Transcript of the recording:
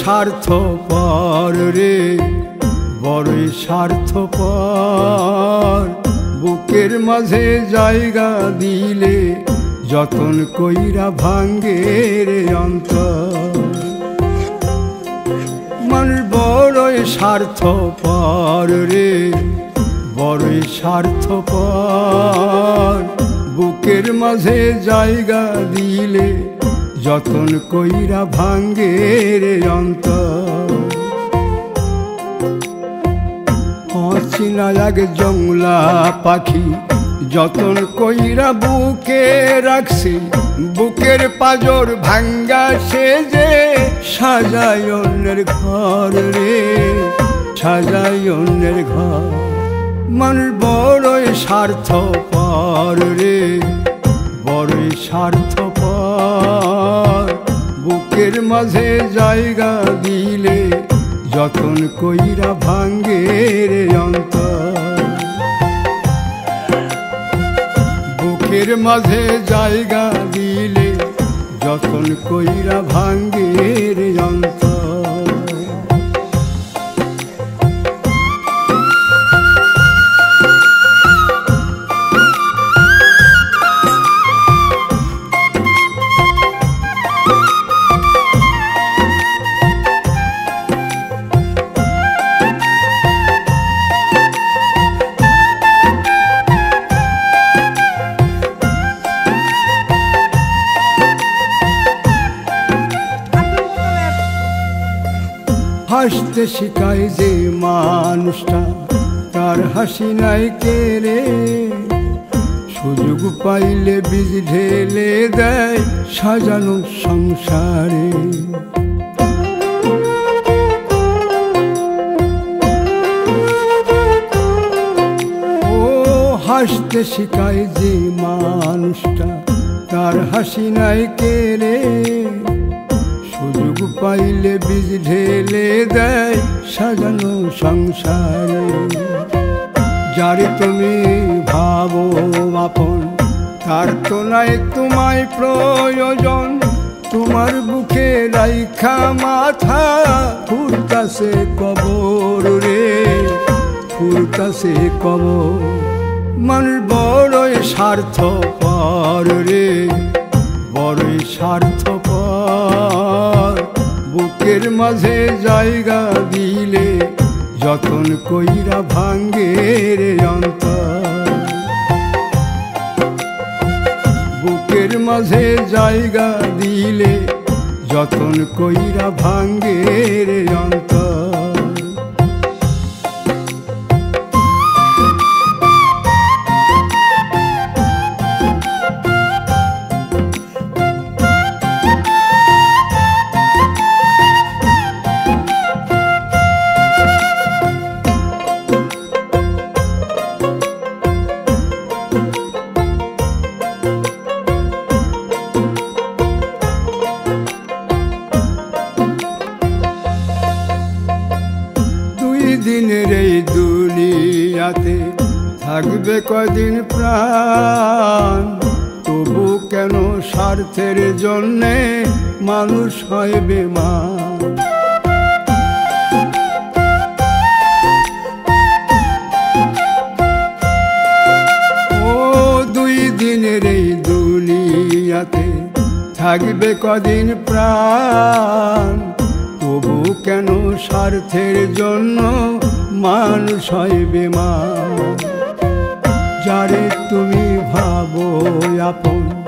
স্বার্থ পর রে, বড়ই স্বার্থ পর বুকের মাঝে জায়গা দিলে যতন কইরা ভাঙ্গে রে অন্তর। মানুষ বড়ই স্বার্থ পর রে, বড়ই স্বার্থ পর বুকের মাঝে জায়গা দিলে যতন কইরা ভাঙ্গে রে অচিনা এক জংলা পাখি, যতন কইরা বুকে রাখছি, বুকের পাজর ভাঙ্গা সে যে সাজায় অন্যের ঘর রে, সাজায় অন্যের ঘর। মানুষ বড়ই স্বার্থ পর রে, বড়ই স্বার্থ বুকের মাঝে জায়গা দিলে যতন কইরা ভাঙ্গে রে অন্তর। বুকের মাঝে জায়গা দিলে যতন কইরা ভাঙ্গে রে অন্তর। হাসতে শিখায় যে মানুষটা, তার হাসি নাই কেড়ে সুযোগ পাইলে বীজ ঢেলে দেয় সাজানো সংসারে। ও হাসতে শিখায় যে মানুষটা, তার হাসি নাই কেড়ে পাইলে বীজ ঢেলে দেয় সাজানো সংসারে। যারে তুমি ভাবো আপন, তার তো নাই তোমায় প্রয়োজন। তোমার বুকে রাইখা মাথা, ফুরতাছে কবর রে। ফুরতাছে কবর মানুষ বড়ই স্বার্থ পর রে। বড়ই স্বার্থ পর বুকের মাঝে জায়গা দিলে যতন কইরা ভাঙ্গে রে বুকের মাঝে জায়গা দিলে যতন কইরা ভাঙ্গে রে অন্তর। থাকবে কদিন প্রাণ? তবু কেন স্বার্থের জন্যে মানুষ হয় বেমান ও দুই দিনের দুনিয়াতে থাকবে কদিন প্রাণ? তবু কেন স্বার্থের জন্য মানুষ হয় বেমান যারে তুমি ভাবো আপন।